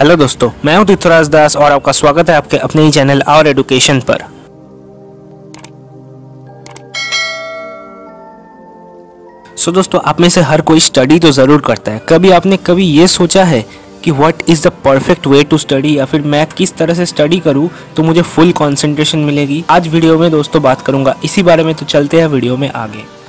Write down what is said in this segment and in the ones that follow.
Hello दोस्तों मैं हूँ तीर्थराज दास और आपका स्वागत है आपके अपने ही चैनल और एडुकेशन पर। सो so, दोस्तों आप में से हर कोई स्टडी तो ज़रूर करता है। कभी आपने कभी ये सोचा है कि what is the perfect way to study या फिर मैं किस तरह से स्टडी करूँ तो मुझे फुल कंसंट्रेशन मिलेगी। आज वीडियो में दोस्तों बात करूँगा इसी बारे में तो चलते हैं वीडियो में आगे।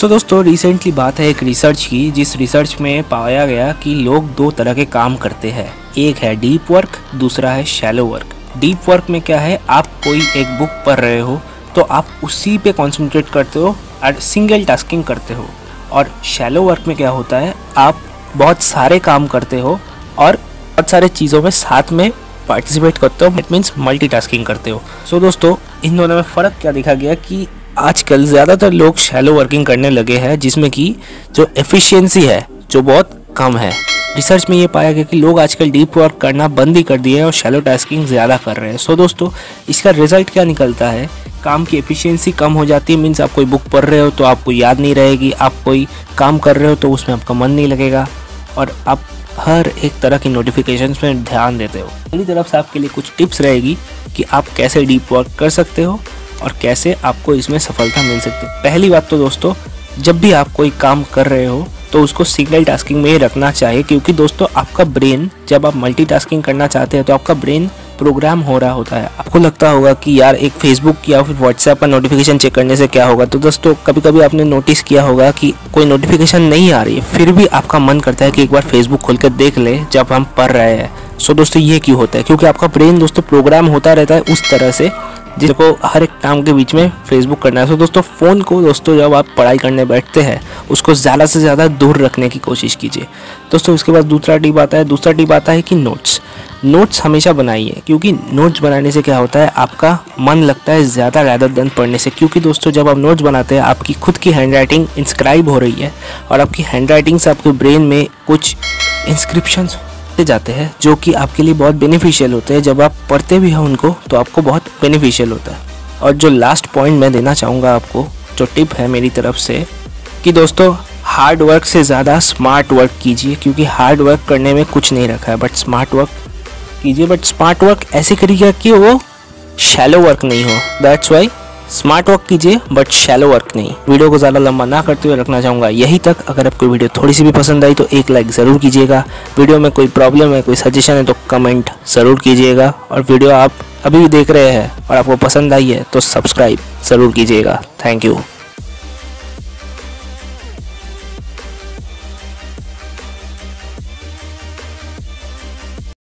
तो दोस्तों रिसेंटली बात है एक रिसर्च की जिस रिसर्च में पाया गया कि लोग दो तरह के काम करते हैं। एक है डीप वर्क दूसरा है शैलो वर्क डीप वर्क में क्या है? आप कोई एक बुक पढ़ रहे हो तो आप उसी पे कॉन्सेंट्रेट करते हो और सिंगल टास्किंग करते हो। और शैलो वर्क में क्या होता है? आप बहुत सारे काम करते हो और बहुत सारे चीज़ों में साथ में पार्टिसिपेट करते हो इट मीन्स मल्टी करते हो। सो so, दोस्तों इन दोनों में फ़र्क क्या देखा गया कि आजकल ज़्यादातर लोग शैलो वर्किंग करने लगे हैं, जिसमें कि जो एफिशिएंसी है, जो बहुत कम है। रिसर्च में ये पाया गया कि लोग आजकल डीप वर्क करना बंद ही कर दिए हैं और शैलो टास्किंग ज़्यादा कर रहे हैं। सो दोस्तों, इसका रिज़ल्ट क्या निकलता है? काम की एफिशिएंसी कम हो जाती है मीन्स आप कोई बुक पढ़ रहे हो तो आपको याद नहीं रहेगी। आप कोई काम कर रहे हो तो उसमें आपका मन नहीं लगेगा। और आप हर एक तरह की नोटिफिकेशन में ध्यान देते हो। मेरी तरफ़ से आपके लिए कुछ टिप्स रहेगी कि आप कैसे डीप वर्क कर सकते हो। और कैसे आपको इसमें सफलता मिल सकती है। पहली बात तो दोस्तों, जब भी आप कोई काम कर रहे हो तो उसको सिंगल टास्किंग में ही रखना चाहिए, क्योंकि दोस्तों, आपका ब्रेन जब आप मल्टीटास्किंग करना चाहते हैं तो आपका ब्रेन प्रोग्राम हो रहा होता है। आपको लगता होगा कि यार, एक फेसबुक या फिर व्हाट्सएप पर नोटिफिकेशन चेक करने से क्या होगा? तो दोस्तों कभी कभी आपने नोटिस किया होगा कि कोई नोटिफिकेशन नहीं आ रही है। फिर भी आपका मन करता है कि एक बार फेसबुक खोल कर देख ले, जब हम पढ़ रहे हैं। सो दोस्तों, ये क्यों होता है? क्योंकि आपका ब्रेन दोस्तों प्रोग्राम होता रहता है उस तरह से जिसको हर एक काम के बीच में फेसबुक करना है। तो दोस्तों फ़ोन को दोस्तों, जब आप पढ़ाई करने बैठते हैं, उसको ज़्यादा से ज़्यादा दूर रखने की कोशिश कीजिए। दोस्तों उसके बाद दूसरा टिप आता है, दूसरा टिप आता है कि नोट्स नोट्स हमेशा बनाइए, क्योंकि नोट्स बनाने से क्या होता है, आपका मन लगता है ज़्यादा रैदर देन पढ़ने से। क्योंकि दोस्तों, जब आप नोट्स बनाते हैं, आपकी खुद की हैंड राइटिंग इंस्क्राइब हो रही है, और आपकी हैंड राइटिंग से आपके ब्रेन में कुछ इंस्क्रिप्शन जाते हैं, जो कि आपके लिए बहुत बेनिफिशियल होते हैं। जब आप पढ़ते भी हैं उनको तो आपको बहुत बेनिफिशियल होता है। और जो लास्ट पॉइंट मैं देना चाहूँगा आपको, जो टिप है मेरी तरफ़ से, कि दोस्तों हार्ड वर्क से ज़्यादा स्मार्ट वर्क कीजिए, क्योंकि हार्ड वर्क करने में कुछ नहीं रखा है। बट स्मार्ट वर्क कीजिए बट स्मार्ट वर्क ऐसे करिएगा कि वो शैलो वर्क नहीं हो। दैट्स वाई स्मार्ट वर्क कीजिए बट शैलो वर्क नहीं। वीडियो को ज़्यादा लंबा ना करते हुए रखना चाहूँगा, यही तक। अगर आपको वीडियो थोड़ी सी भी पसंद आई तो एक लाइक ज़रूर कीजिएगा। वीडियो में कोई प्रॉब्लम है, कोई सजेशन है तो कमेंट ज़रूर कीजिएगा। और वीडियो आप अभी भी देख रहे हैं और आपको पसंद आई है तो सब्सक्राइब ज़रूर कीजिएगा। Thank you